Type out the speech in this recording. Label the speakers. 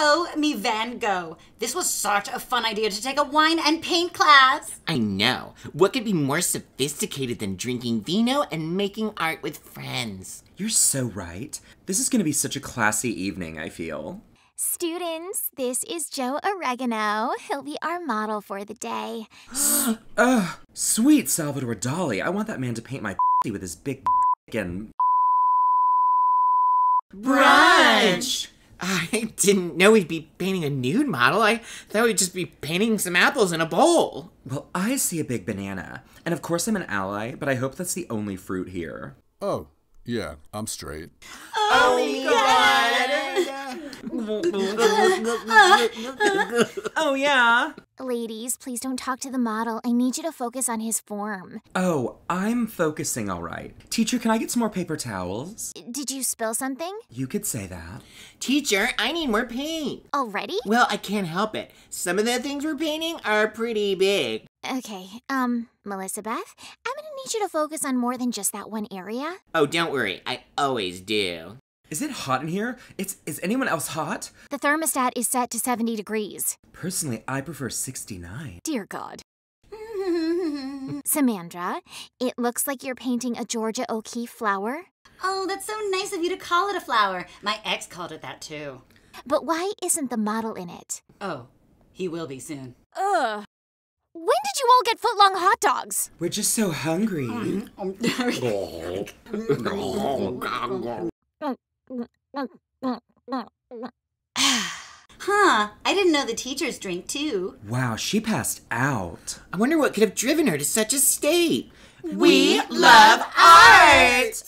Speaker 1: Oh, me Van Gogh. This was such a fun idea to take a wine and paint class.
Speaker 2: I know. What could be more sophisticated than drinking vino and making art with friends?
Speaker 3: You're so right. This is gonna be such a classy evening, I feel.
Speaker 4: Students, this is Joe Oregano. He'll be our model for the day.
Speaker 3: Ugh, sweet Salvador Dali. I want that man to paint my with his big and.
Speaker 2: Brunch! I didn't know we'd be painting a nude model. I thought we'd just be painting some apples in a bowl.
Speaker 3: Well, I see a big banana. And of course, I'm an ally, but I hope that's the only fruit here.
Speaker 5: Oh, yeah, I'm straight.
Speaker 2: Oh, my god!
Speaker 3: Oh, yeah?
Speaker 4: Ladies, please don't talk to the model. I need you to focus on his form.
Speaker 3: Oh, I'm focusing all right. Teacher, can I get some more paper towels?
Speaker 4: Did you spill something?
Speaker 3: You could say that.
Speaker 2: Teacher, I need more paint.
Speaker 4: Already?
Speaker 2: Well, I can't help it. Some of the things we're painting are pretty big.
Speaker 4: Okay, um, Melissa Beth, I'm gonna need you to focus on more than just that one area.
Speaker 2: Oh, don't worry. I always do.
Speaker 3: Is it hot in here? It's is anyone else hot?
Speaker 4: The thermostat is set to 70 degrees.
Speaker 3: Personally, I prefer 69.
Speaker 4: Dear God. Samandra, it looks like you're painting a Georgia O'Keeffe flower.
Speaker 1: Oh, that's so nice of you to call it a flower. My ex called it that too.
Speaker 4: But why isn't the model in it?
Speaker 1: Oh, he will be soon.
Speaker 4: Ugh. When did you all get footlong hot dogs?
Speaker 3: We're just so hungry. Mm-hmm.
Speaker 1: Oh, huh, I didn't know the teachers drink too.
Speaker 3: Wow, she passed out.
Speaker 2: I wonder what could have driven her to such a state.
Speaker 1: We love art!